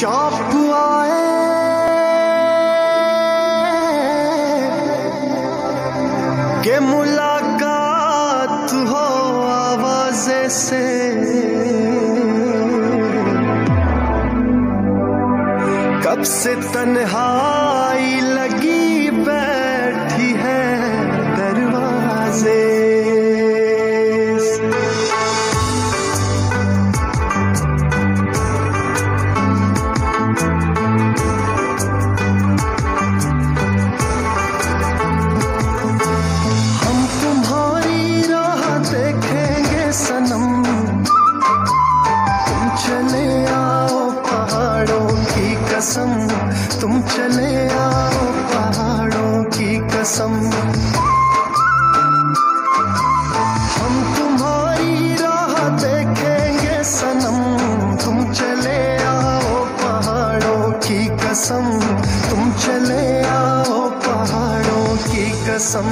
शौक आए के मुलाकात हो आवाज़ से। कब से तन्हाई कसम, तुम चले आओ पहाड़ों की कसम। हम तुम्हारी राह देखेंगे सनम, तुम चले आओ पहाड़ों की कसम। तुम चले आओ पहाड़ों की कसम।